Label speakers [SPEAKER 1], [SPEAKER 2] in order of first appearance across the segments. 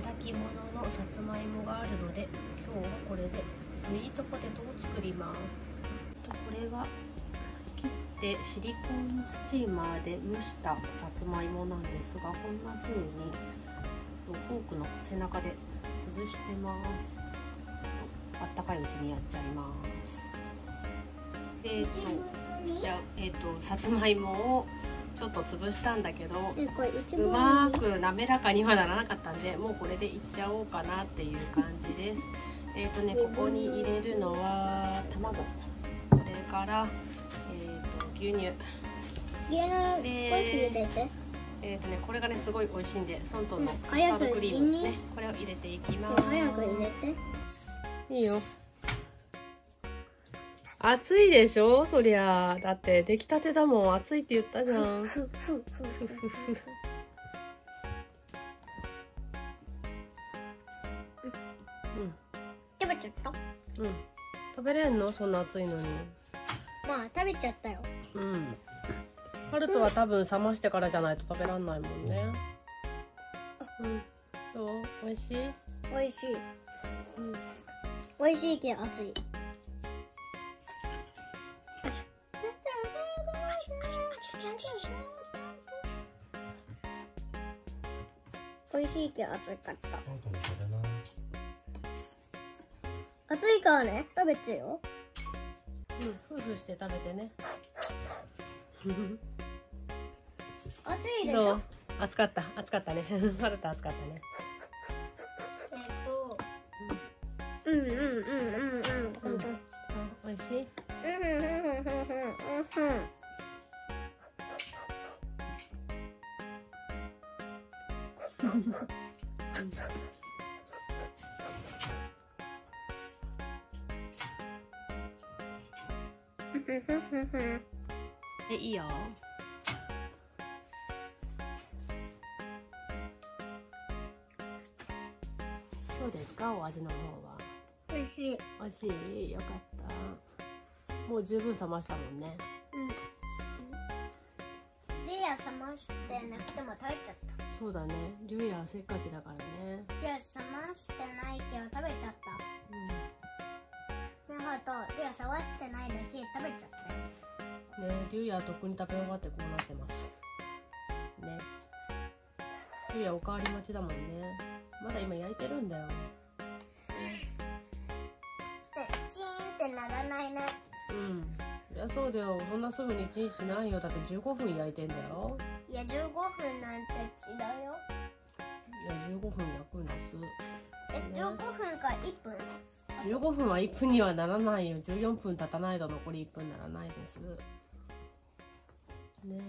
[SPEAKER 1] ただき物のさつまいもがあるので今日はこれでスイートポテトを作ります。これが切ってシリコンスチーマーで蒸したさつまいもなんですがこんな風にフォークの背中で潰してます。あったかいうちにやっちゃいます。えっ、ー、とじゃあえっ、ー、とさつまいもをちょっと潰したんだけどうまく滑らかにはならなかったんでもうこれでいっちゃおうかなっていう感じです。えっ、ー、とねここに入れるのは卵。それからえっ、と牛乳。
[SPEAKER 2] 牛乳少し入れて。
[SPEAKER 1] えっ、とねこれがねすごい美味しいんでソントンのカスタードクリーム。ねこれを入れていきます。
[SPEAKER 2] 早く入れて。
[SPEAKER 1] いいよ暑いでしょ？そりゃ。だって出来たてだもん。暑いって言ったじゃん。
[SPEAKER 2] 食べちゃった
[SPEAKER 1] うん。食べれんの？そんな暑いのに。
[SPEAKER 2] まあ食べちゃったよ。
[SPEAKER 1] うん。ハルトは多分冷ましてからじゃないと食べらんないもんね。うん。どう？美味しい？
[SPEAKER 2] 美味しい、うん、美味しいけど熱い美味しいけど熱かった。熱いからね食べてよ。
[SPEAKER 1] うん夫婦して食べてね。
[SPEAKER 2] 熱いでしょ？
[SPEAKER 1] 熱かった。熱かったね。マルタ熱かったね。
[SPEAKER 2] えっとうんうんうんうん
[SPEAKER 1] えいいよ。そうですかお味の方は。
[SPEAKER 2] 美味しい。
[SPEAKER 1] 美味しい。よかった。もう十分冷ましたもんね。うん
[SPEAKER 2] リア冷ましてなくても食べちゃった。
[SPEAKER 1] そうだね。リュウヤせっかちだからね。
[SPEAKER 2] リア冷ましてないけど食べちゃった。うん。なるほど。リア冷ましてないだけ食べちゃった。
[SPEAKER 1] ね。リュウヤとっくに食べ終わってこうなってます。ね。リュウヤおかわり待ちだもんね。まだ今焼いてるんだよ。
[SPEAKER 2] チーンってならないね。
[SPEAKER 1] うんいやそうだよ。そんなすぐにチンしないよ。だって15分焼いてんだよ。
[SPEAKER 2] いや15分なんて違うよ。
[SPEAKER 1] いや15分焼くんです。
[SPEAKER 2] え、ね、15分か1分
[SPEAKER 1] ？15分は1分にはならないよ。14分経たないと残り1分ならないです。ね。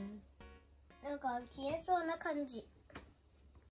[SPEAKER 2] なんか消えそうな感じ